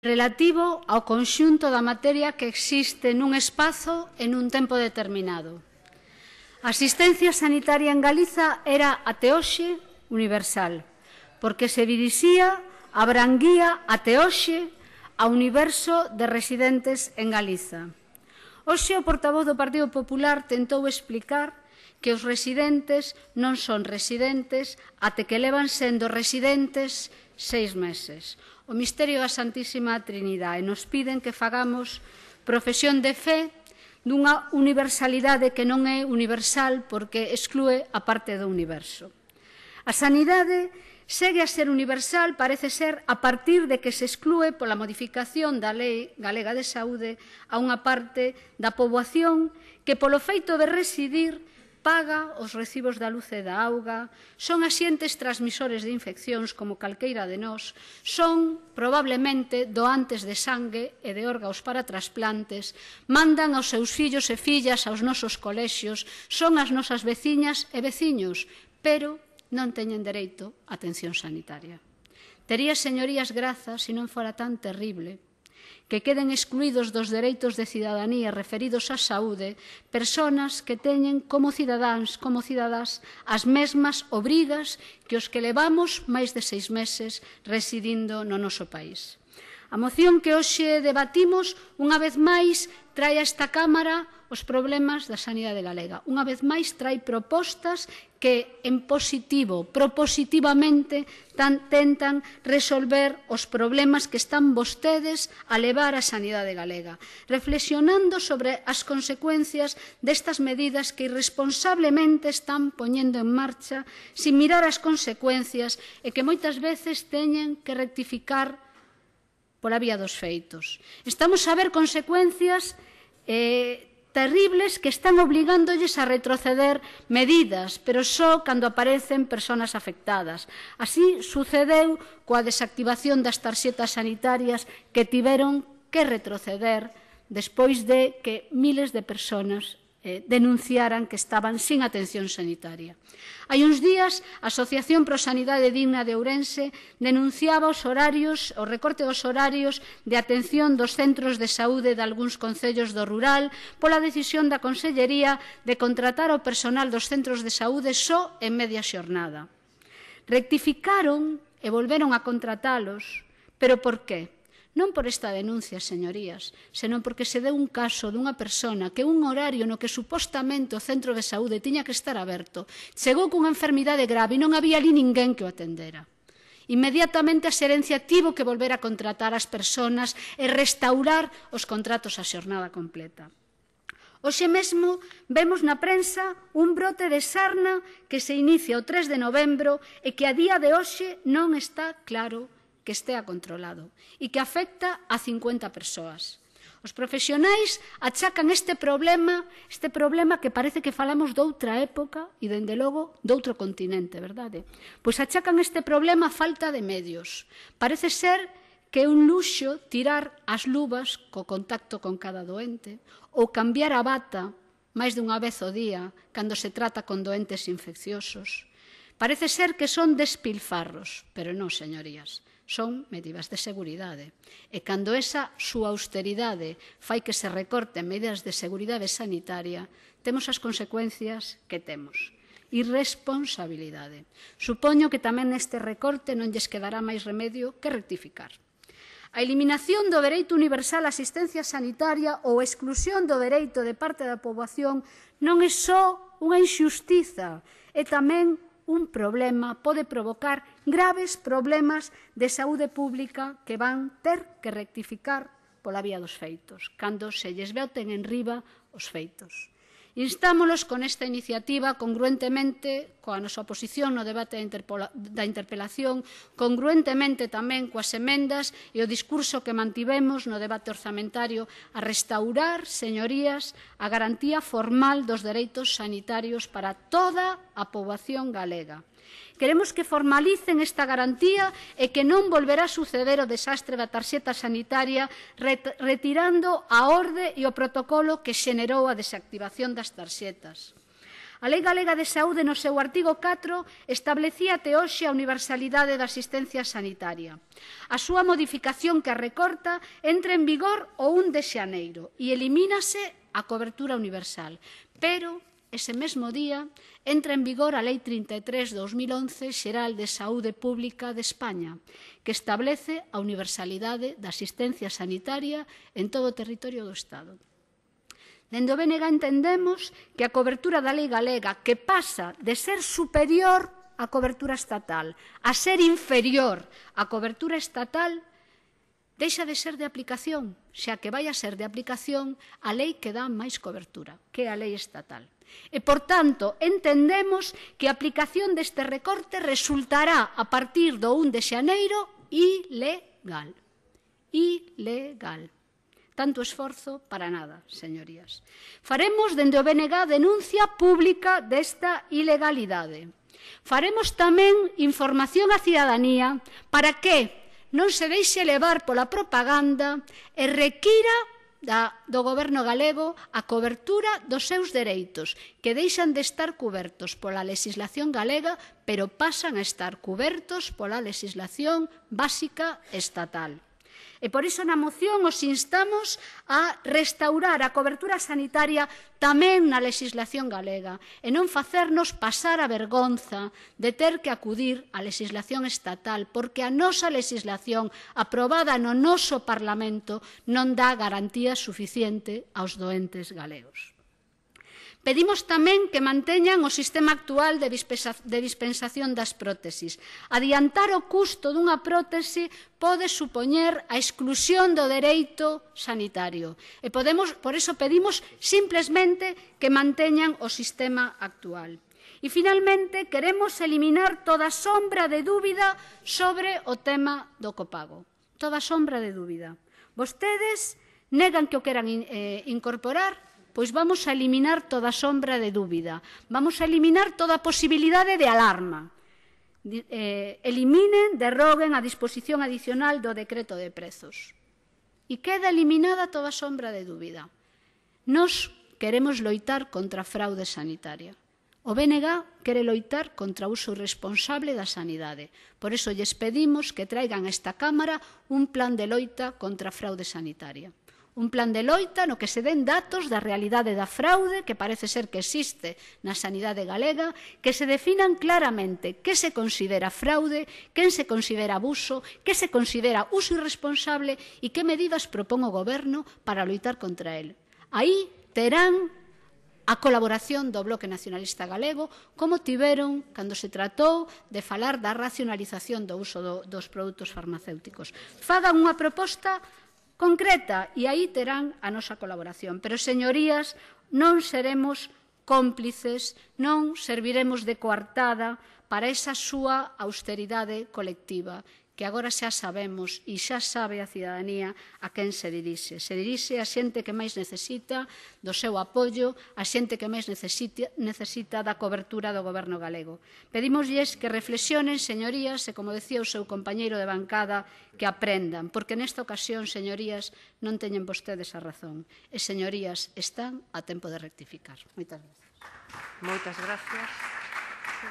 relativo ao conxunto da materia que existe nun espazo e nun tempo determinado. A asistencia sanitaria en Galiza era até hoxe universal, porque se dirixía a branguía até hoxe ao universo de residentes en Galiza. Hoxe o portavoz do Partido Popular tentou explicar que os residentes non son residentes até que levan sendo residentes seis meses o misterio da Santísima Trinidade. Nos piden que fagamos profesión de fe dunha universalidade que non é universal porque exclúe a parte do universo. A sanidade segue a ser universal, parece ser, a partir de que se exclúe pola modificación da Lei Galega de Saúde a unha parte da poboación que, polo feito de residir, paga os recibos da luz e da auga, son asientes transmisores de infeccións como calqueira de nós, son probablemente doantes de sangue e de órgaos para trasplantes, mandan aos seus fillos e fillas aos nosos colexios, son as nosas veciñas e veciños, pero non teñen dereito a atención sanitaria. Tería, señorías, graza se non fora tan terrible que queden excluídos dos dereitos de cidadanía referidos á saúde personas que teñen como cidadáns, como cidadás, as mesmas obrigas que os que levamos máis de seis meses residindo no noso país. A moción que hoxe debatimos, unha vez máis, trae a esta Cámara os problemas da sanidade galega. Unha vez máis, trae propostas que, en positivo, propositivamente, tan, tentan resolver os problemas que están vostedes a levar a sanidade galega, reflexionando sobre as consecuencias destas medidas que irresponsablemente están poñendo en marcha sin mirar as consecuencias e que moitas veces teñen que rectificar pola vía dos feitos. Estamos a ver consecuencias eh, terribles que están obligándolles a retroceder medidas, pero só cando aparecen persoas afectadas. Así sucedeu coa desactivación das tarxetas sanitarias que tiveron que retroceder despois de que miles de persoas eh, denunciaran que estaban sin atención sanitaria. Hai uns días, a Asociación Pro Sanidade Digna de Ourense denunciaba os horarios, o recorte dos horarios de atención dos centros de saúde de algúns concellos do rural pola decisión da Consellería de contratar o personal dos centros de saúde só en media xornada. Rectificaron e volveron a contratalos, pero por qué? Non por esta denuncia, señorías, senón porque se deu un caso dunha persona que un horario no que supostamente o centro de saúde tiña que estar aberto, chegou cunha enfermidade grave e non había ali ninguén que o atendera. Inmediatamente a xerencia tivo que volver a contratar as persoas e restaurar os contratos a xornada completa. Oxe mesmo vemos na prensa un brote de sarna que se inicia o 3 de novembro e que a día de hoxe non está claro que estea controlado e que afecta a 50 persoas. Os profesionais achacan este problema, este problema que parece que falamos doutra época e, dende logo, doutro continente, verdade? Pois achacan este problema a falta de medios. Parece ser que é un luxo tirar as luvas co contacto con cada doente ou cambiar a bata máis dunha vez ao día cando se trata con doentes infecciosos. Parece ser que son despilfarros, pero non, señorías son medidas de seguridade. E cando esa súa austeridade fai que se recorten medidas de seguridade sanitaria, temos as consecuencias que temos irresponsabilidade. Supoño que tamén neste recorte non lles quedará máis remedio que rectificar. A eliminación do dereito universal á asistencia sanitaria ou a exclusión do dereito de parte da poboación non é só unha inxustiza, é tamén un problema pode provocar graves problemas de saúde pública que van ter que rectificar pola vía dos feitos, cando se lles veoten en riba os feitos. Instámolos con esta iniciativa congruentemente coa nosa oposición no debate da interpelación, congruentemente tamén coas emendas e o discurso que mantivemos no debate orzamentario a restaurar, señorías, a garantía formal dos dereitos sanitarios para toda a poboación galega. Queremos que formalicen esta garantía e que non volverá suceder o desastre da tarxeta sanitaria retirando a orde e o protocolo que xenerou a desactivación das tarxetas. A Lei Galega de Saúde no seu artigo 4 establecía até hoxe a universalidade da asistencia sanitaria. A súa modificación que a recorta entra en vigor o 1 de xaneiro e elimínase a cobertura universal. Pero ese mesmo día entra en vigor a Lei 33-2011 Xeral de Saúde Pública de España, que establece a universalidade da asistencia sanitaria en todo o territorio do Estado. Dende o BNG entendemos que a cobertura da lei galega que pasa de ser superior á cobertura estatal a ser inferior á cobertura estatal deixa de ser de aplicación, xa que vai a ser de aplicación a lei que dá máis cobertura, que a lei estatal. E, por tanto, entendemos que a aplicación deste recorte resultará a partir do 1 de xaneiro ilegal. Ilegal. Tanto esforzo para nada, señorías. Faremos dende o BNG denuncia pública desta ilegalidade. Faremos tamén información á cidadanía para que non se deixe levar pola propaganda e requira da, do goberno galego a cobertura dos seus dereitos, que deixan de estar cubertos pola legislación galega, pero pasan a estar cubertos pola legislación básica estatal. E por iso na moción os instamos a restaurar a cobertura sanitaria tamén na legislación galega e non facernos pasar a vergonza de ter que acudir á legislación estatal, porque a nosa legislación aprobada no noso Parlamento non dá garantía suficiente aos doentes galegos. Pedimos tamén que manteñan o sistema actual de dispensación das prótesis. Adiantar o custo dunha prótese pode supoñer a exclusión do dereito sanitario. E podemos, por iso pedimos simplesmente que manteñan o sistema actual. E, finalmente, queremos eliminar toda sombra de dúbida sobre o tema do copago. Toda sombra de dúbida. Vostedes negan que o queran eh, incorporar pois vamos a eliminar toda sombra de dúbida, vamos a eliminar toda posibilidade de alarma. Eh, eliminen, derroguen a disposición adicional do decreto de prezos. E queda eliminada toda sombra de dúbida. Nos queremos loitar contra a fraude sanitaria. O BNG quere loitar contra o uso responsable da sanidade. Por iso lles pedimos que traigan a esta Cámara un plan de loita contra a fraude sanitaria un plan de loita no que se den datos da realidade da fraude que parece ser que existe na sanidade galega, que se definan claramente que se considera fraude, quen se considera abuso, que se considera uso irresponsable e que medidas propón o goberno para loitar contra el. Aí terán a colaboración do Bloque Nacionalista Galego, como tiveron cando se tratou de falar da racionalización do uso do, dos produtos farmacéuticos. Fagan unha proposta concreta e aí terán a nosa colaboración. Pero, señorías, non seremos cómplices, non serviremos de coartada para esa súa austeridade colectiva que agora xa sabemos e xa sabe a cidadanía a quen se dirixe. Se dirixe a xente que máis necesita do seu apoio, a xente que máis necesita, necesita da cobertura do goberno galego. Pedímoslles que reflexionen, señorías, e como decía o seu compañeiro de bancada, que aprendan, porque nesta ocasión, señorías, non teñen vostedes a razón. E, señorías, están a tempo de rectificar. Moitas gracias. Moitas gracias. Sí,